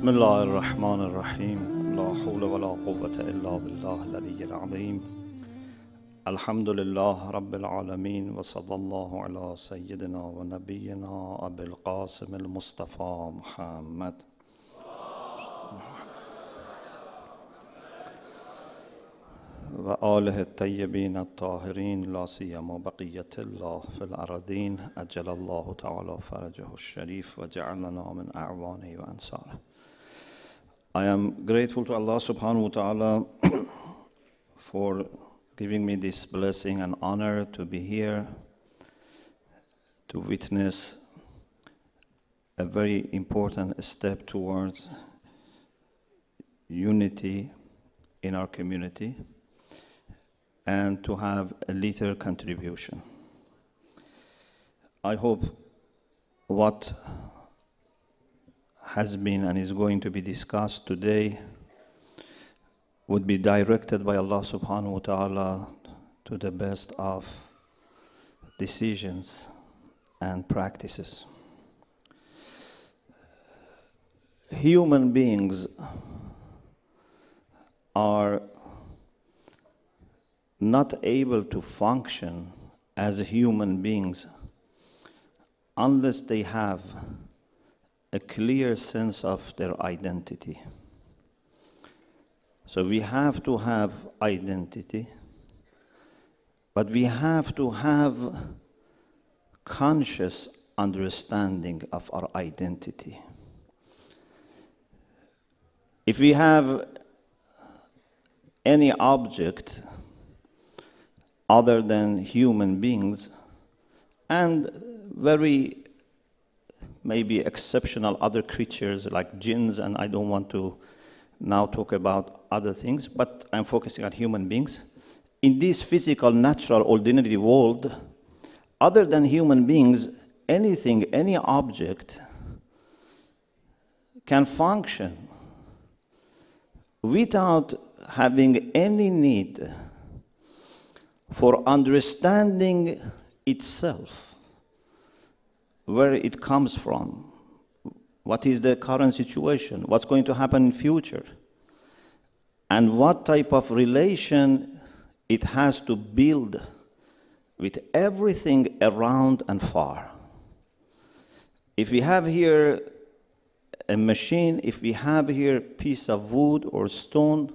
بسم الله الرحمن الرحيم. لا حول ولا قوة إلا بالله العلي العظيم. الحمد لله رب العالمين وصلى الله على سيدنا ونبينا أبي القاسم المصطفى محمد. وآله الطيبين الطاهرين لا سيما بقية الله في الأرضين أجل الله تعالى فرجه الشريف وجعلنا من أعوانه وأنصاره. I am grateful to Allah subhanahu wa ta'ala for giving me this blessing and honor to be here to witness a very important step towards unity in our community and to have a little contribution. I hope what has been and is going to be discussed today would be directed by Allah subhanahu wa ta'ala to the best of decisions and practices. Human beings are not able to function as human beings unless they have a clear sense of their identity. So we have to have identity, but we have to have conscious understanding of our identity. If we have any object other than human beings and very maybe exceptional other creatures like jinns and i don't want to now talk about other things but i'm focusing on human beings. In this physical natural ordinary world other than human beings anything any object can function without having any need for understanding itself, where it comes from, what is the current situation, what's going to happen in future, and what type of relation it has to build with everything around and far. If we have here a machine, if we have here a piece of wood or stone,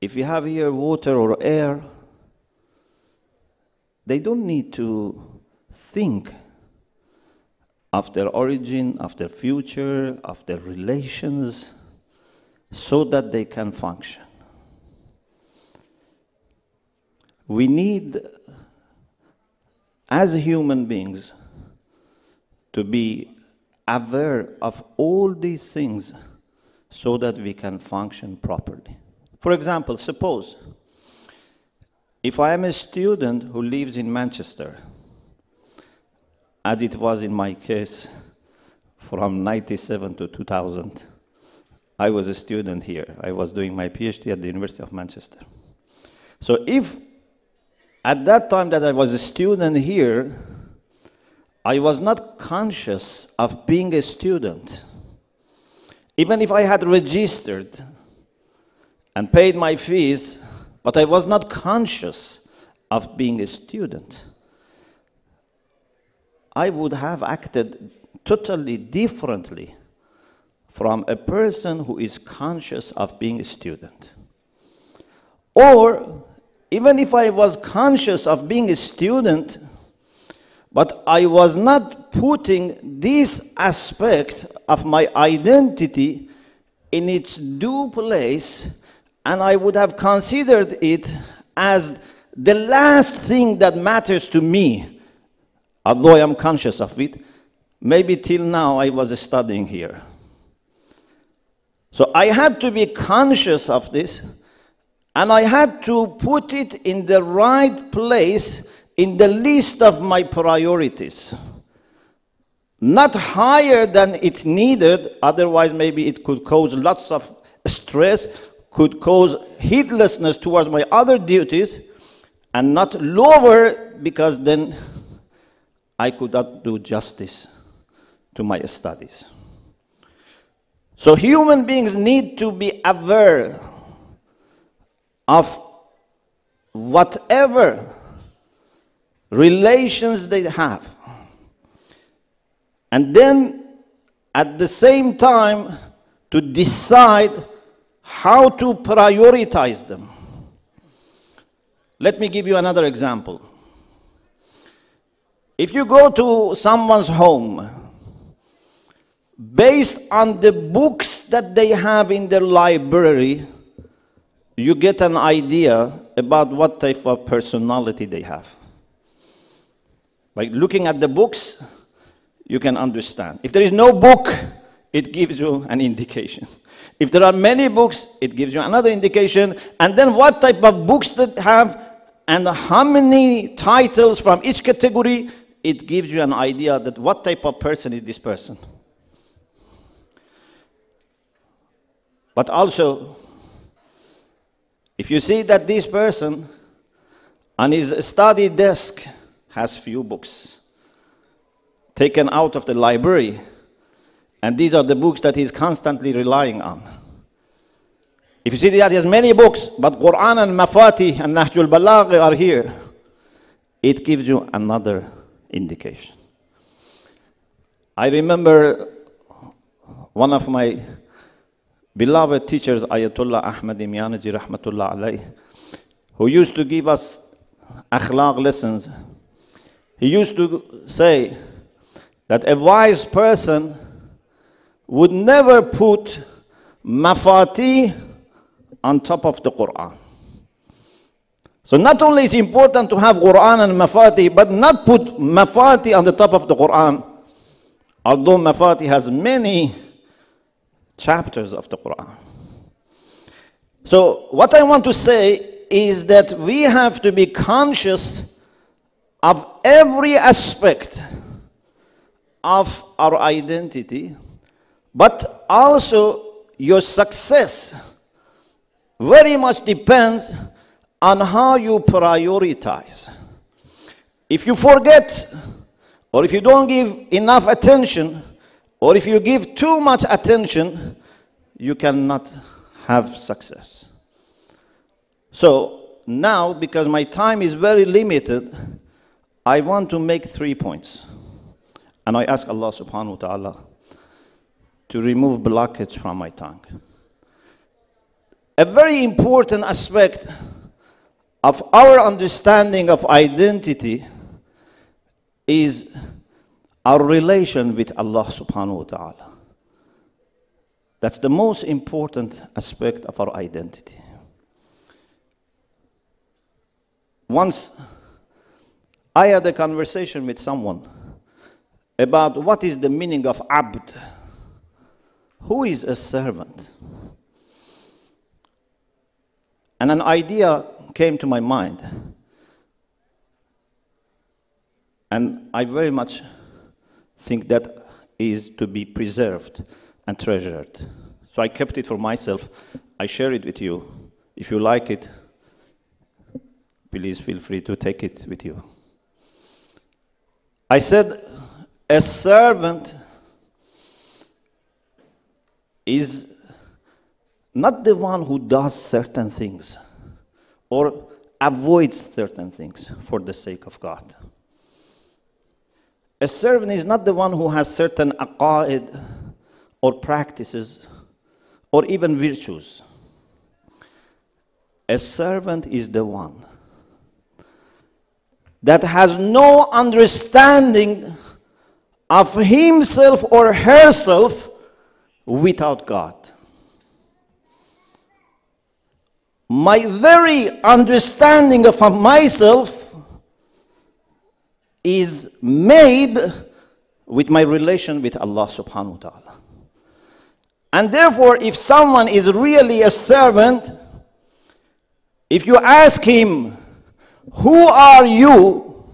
if we have here water or air, they don't need to think of their origin, of their future, of their relations, so that they can function. We need, as human beings, to be aware of all these things so that we can function properly. For example, suppose if I am a student who lives in Manchester, as it was in my case from 97 to 2000, I was a student here. I was doing my PhD at the University of Manchester. So if at that time that I was a student here, I was not conscious of being a student. Even if I had registered and paid my fees, but I was not conscious of being a student. I would have acted totally differently from a person who is conscious of being a student. Or, even if I was conscious of being a student, but I was not putting this aspect of my identity in its due place and I would have considered it as the last thing that matters to me, although I am conscious of it. Maybe till now I was studying here. So I had to be conscious of this, and I had to put it in the right place in the list of my priorities. Not higher than it needed, otherwise, maybe it could cause lots of stress could cause heedlessness towards my other duties and not lower because then I could not do justice to my studies. So human beings need to be aware of whatever relations they have. And then at the same time to decide how to prioritize them. Let me give you another example. If you go to someone's home, based on the books that they have in their library, you get an idea about what type of personality they have. By looking at the books, you can understand. If there is no book, it gives you an indication. If there are many books, it gives you another indication. And then what type of books that have and how many titles from each category, it gives you an idea that what type of person is this person. But also, if you see that this person on his study desk has few books taken out of the library, and these are the books that he's constantly relying on. If you see that he has many books, but Quran and Mafati and Nahjul Balagh are here, it gives you another indication. I remember one of my beloved teachers, Ayatollah Ahmad Mianaji Rahmatullah alayh, who used to give us akhlaq lessons. He used to say that a wise person would never put mafati on top of the Quran. So not only is it important to have Quran and mafati, but not put mafati on the top of the Quran. Although mafati has many chapters of the Quran. So, what I want to say is that we have to be conscious of every aspect of our identity, but also your success very much depends on how you prioritize. If you forget, or if you don't give enough attention or if you give too much attention, you cannot have success. So now, because my time is very limited, I want to make three points. And I ask Allah subhanahu wa ta'ala to remove blockage from my tongue. A very important aspect of our understanding of identity is our relation with Allah subhanahu wa ta'ala. That's the most important aspect of our identity. Once I had a conversation with someone about what is the meaning of abd. Who is a servant? And an idea came to my mind. And I very much think that is to be preserved and treasured. So I kept it for myself. I share it with you. If you like it, please feel free to take it with you. I said, a servant is not the one who does certain things or avoids certain things for the sake of God. A servant is not the one who has certain aqaid or practices or even virtues. A servant is the one that has no understanding of himself or herself without God. My very understanding of myself is made with my relation with Allah subhanahu wa ta'ala. And therefore, if someone is really a servant, if you ask him, Who are you?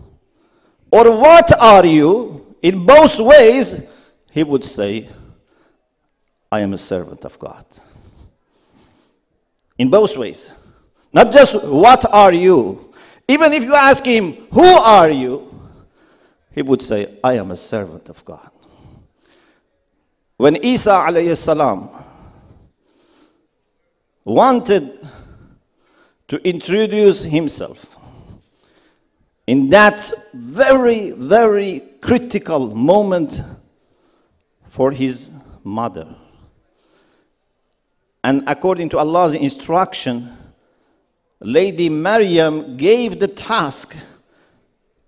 or What are you? in both ways, he would say, I am a servant of God. In both ways. Not just, What are you? Even if you ask him, Who are you? he would say, I am a servant of God. when Isa alayhi salam wanted to introduce himself in that very, very critical moment for his mother. And according to Allah's instruction, Lady Maryam gave the task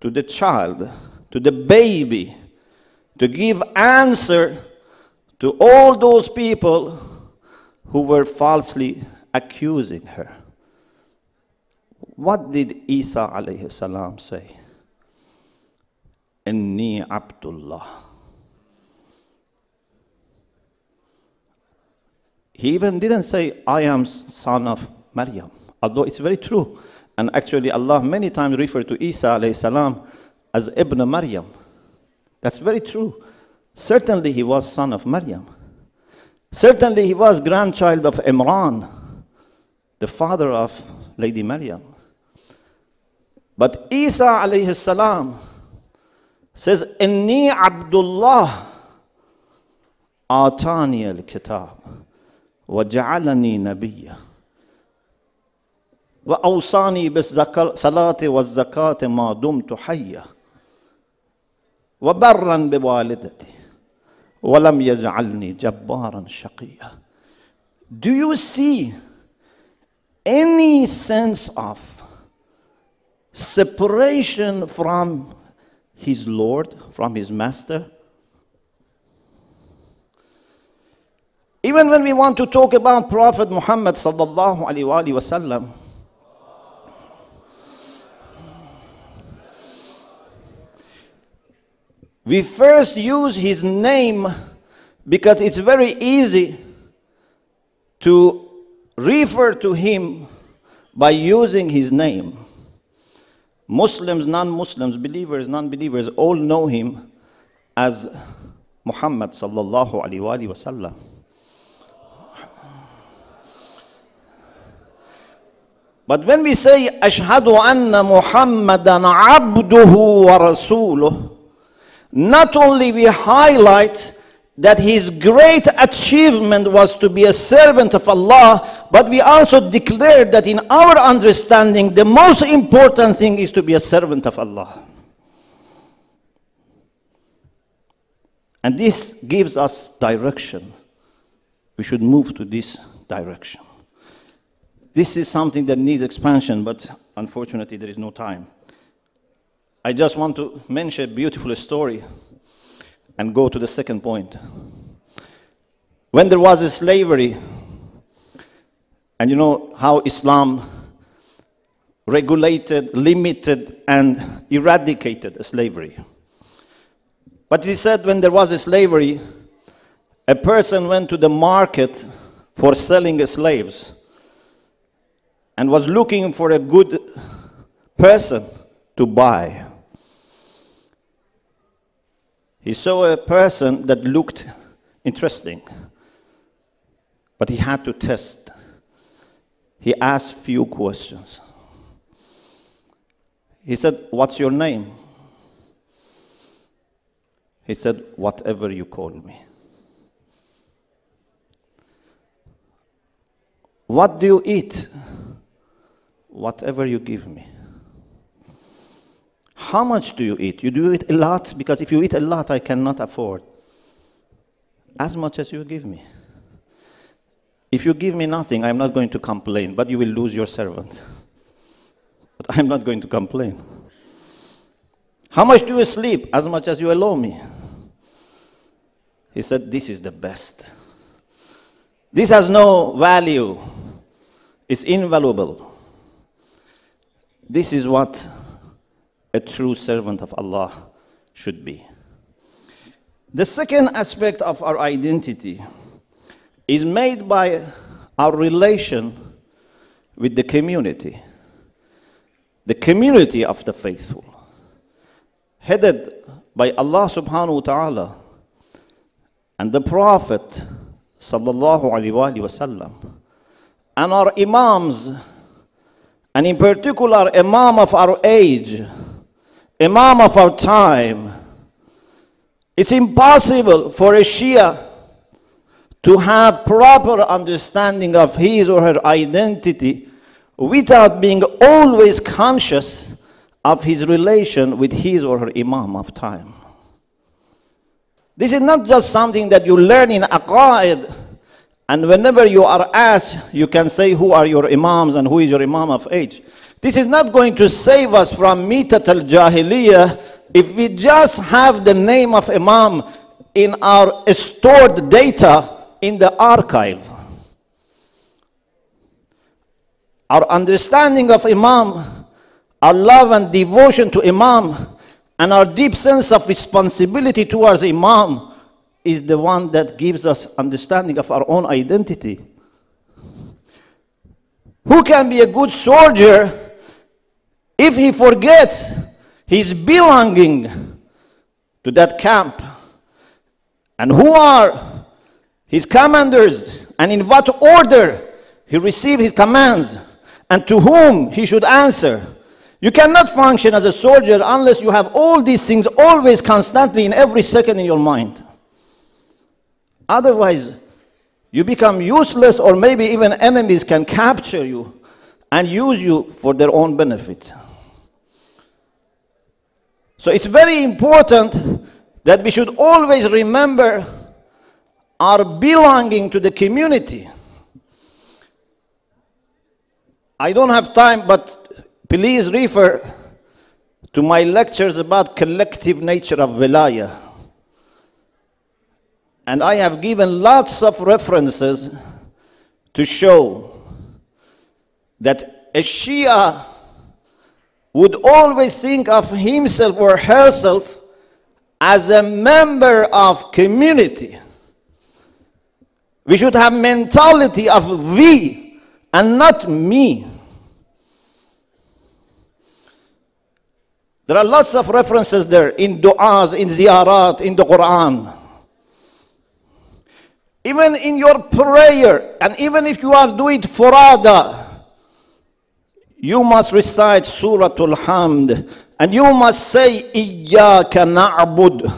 to the child, to the baby, to give answer to all those people who were falsely accusing her. What did Isa alayhi salam say? Inni Abdullah. He even didn't say, I am son of Maryam, although it's very true. And actually, Allah many times referred to Isa salam as Ibn Maryam. That's very true. Certainly, he was son of Maryam. Certainly, he was grandchild of Imran, the father of Lady Maryam. But Isa alayhi salam says, Inni Abdullah atani al-kitab wa ja'alani nabiyya wa awsani bis salati wa zakati ma dumtu hayya wa barran bi walidati wa lam yaj'alni jabbaran shaqiyya Do you see any sense of separation from his Lord, from his master. Even when we want to talk about Prophet Muhammad sallallahu alaihi wasallam, we first use his name because it's very easy to refer to him by using his name. Muslims, non Muslims, believers, non believers all know him as Muhammad sallallahu alaihi wasallam. But when we say Ashhadu anna Muhammadan abduhu wa rasuluh, not only we highlight that his great achievement was to be a servant of Allah, but we also declare that in our understanding, the most important thing is to be a servant of Allah. And this gives us direction. We should move to this direction. This is something that needs expansion, but unfortunately, there is no time. I just want to mention a beautiful story and go to the second point. When there was a slavery, and you know how Islam regulated, limited, and eradicated slavery. But he said when there was a slavery, a person went to the market for selling slaves and was looking for a good person to buy. He saw a person that looked interesting, but he had to test. He asked few questions. He said, What's your name? He said, Whatever you call me. What do you eat? Whatever you give me. How much do you eat? You do it a lot because if you eat a lot, I cannot afford. As much as you give me. If you give me nothing, I'm not going to complain, but you will lose your servant. But I'm not going to complain. How much do you sleep? As much as you allow me. He said, This is the best. This has no value, it's invaluable. This is what a true servant of Allah should be. The second aspect of our identity is made by our relation with the community, the community of the faithful, headed by Allah subhanahu wa ta'ala and the Prophet sallallahu alaihi wasallam and our imams and in particular imam of our age Imam of our time. It's impossible for a Shia to have proper understanding of his or her identity without being always conscious of his relation with his or her imam of time. This is not just something that you learn in aqaid and whenever you are asked, you can say who are your imams and who is your imam of age. This is not going to save us from mitat al-jahiliyyah if we just have the name of imam in our stored data in the archive. Our understanding of imam, our love and devotion to imam, and our deep sense of responsibility towards imam is the one that gives us understanding of our own identity. Who can be a good soldier if he forgets his belonging to that camp? And who are his commanders and in what order he received his commands and to whom he should answer? You cannot function as a soldier unless you have all these things always constantly in every second in your mind. Otherwise, you become useless, or maybe even enemies can capture you and use you for their own benefit. So it's very important that we should always remember our belonging to the community. I don't have time, but please refer to my lectures about collective nature of wilaya. And I have given lots of references to show that a Shia would always think of himself or herself as a member of community. We should have mentality of we and not me. There are lots of references there in du'as, in ziyarat, in the Quran. Even in your prayer, and even if you are doing furada, you must recite Surah Al-Hamd, and you must say, Iyaka na'bud,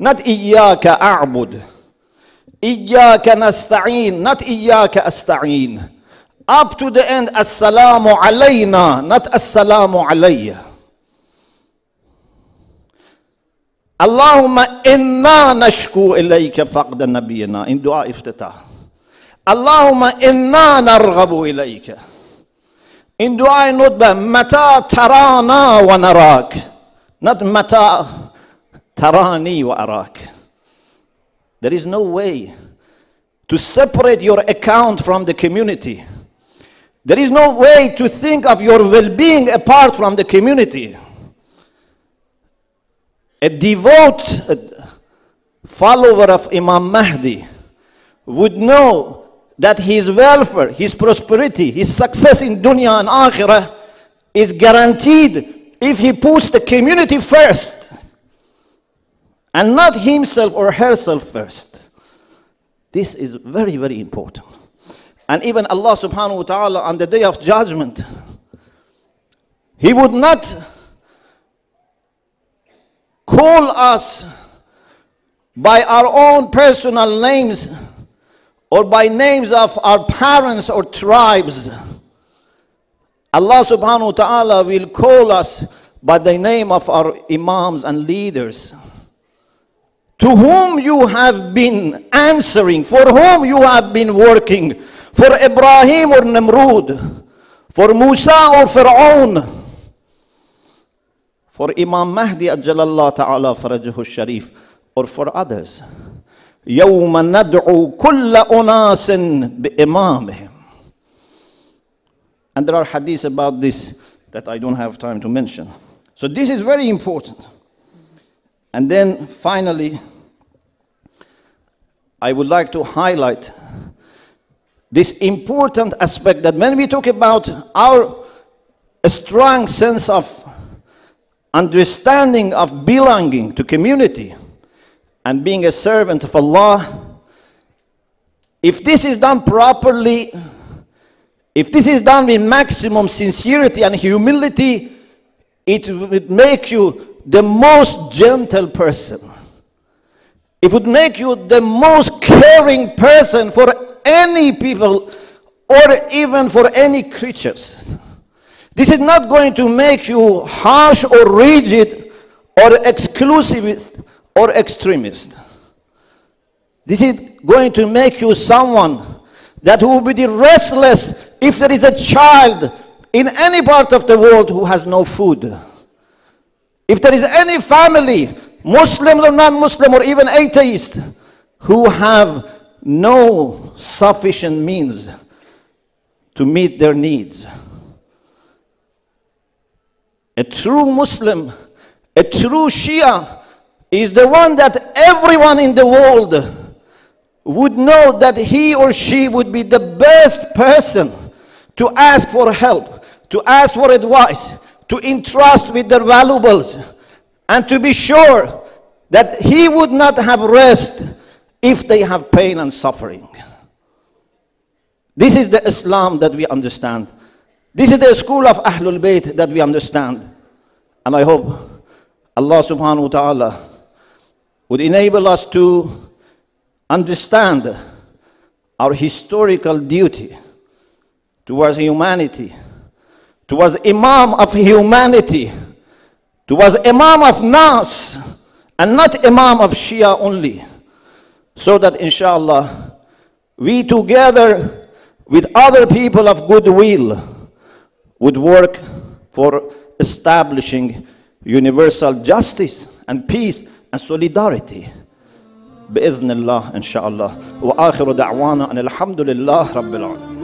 not Iyaka a'bud. Iyaka nasta'in, not Iyaka asta'in. Up to the end, Assalamu alayna, not Assalamu alayya. اللهم إنا نشكو إليك فقد نبينا إن دعاء افتتاح اللهم إنا نرغب إليك إن دعاء ندبة متى ترانا ونراك not متى تراني وأراك there is no way to separate your account from the community there is no way to think of your well-being apart from the community a devout follower of Imam Mahdi would know that his welfare, his prosperity, his success in dunya and akhirah is guaranteed if he puts the community first and not himself or herself first. This is very, very important. And even Allah subhanahu wa ta'ala on the day of judgment, He would not call us by our own personal names or by names of our parents or tribes. Allah subhanahu wa ta'ala will call us by the name of our imams and leaders. To whom you have been answering, for whom you have been working, for Ibrahim or Namrud, for Musa or Fir'aun, for Imam Mahdi Ajalallah Ta'ala Farajahu Sharif, or for others. يوم ندعو كل أناس بإمامهم And there are hadiths about this that I don't have time to mention. So this is very important. And then finally, I would like to highlight this important aspect that when we talk about our strong sense of understanding of belonging to community and being a servant of Allah, if this is done properly, if this is done with maximum sincerity and humility, it would make you the most gentle person. It would make you the most caring person for any people or even for any creatures. This is not going to make you harsh or rigid or exclusivist or extremist. This is going to make you someone that will be the restless if there is a child in any part of the world who has no food. If there is any family, Muslim or non-Muslim or even atheist, who have no sufficient means to meet their needs. A true Muslim, a true Shia, is the one that everyone in the world would know that he or she would be the best person to ask for help, to ask for advice, to entrust with their valuables, and to be sure that he would not have rest if they have pain and suffering. This is the Islam that we understand. This is the school of Ahlul Bayt that we understand. And I hope Allah subhanahu wa ta'ala would enable us to understand our historical duty towards humanity, towards Imam of humanity, towards Imam of Nas, and not Imam of Shia only. So that inshallah, we together with other people of goodwill would work for establishing universal justice and peace and solidarity. بإذن الله إن شاء الله وآخر دعوانا أن الحمد لله رب العالمين